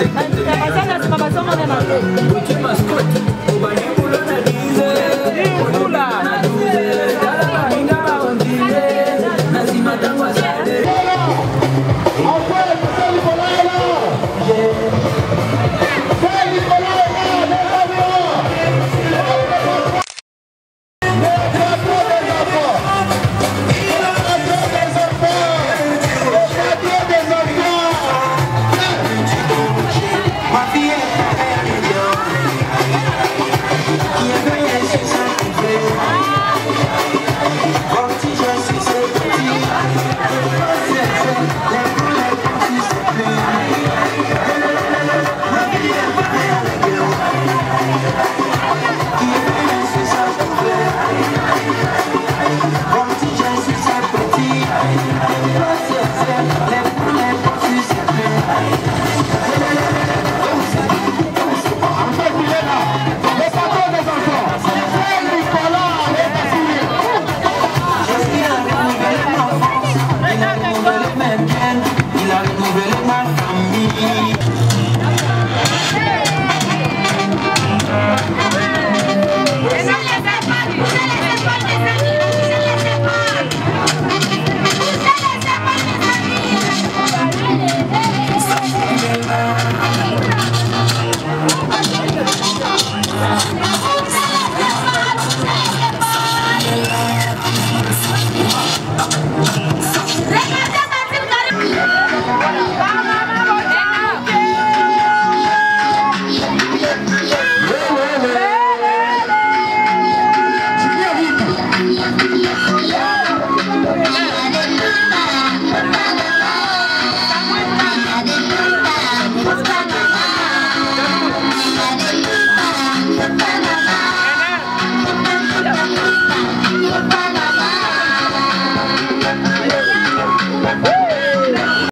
땡땡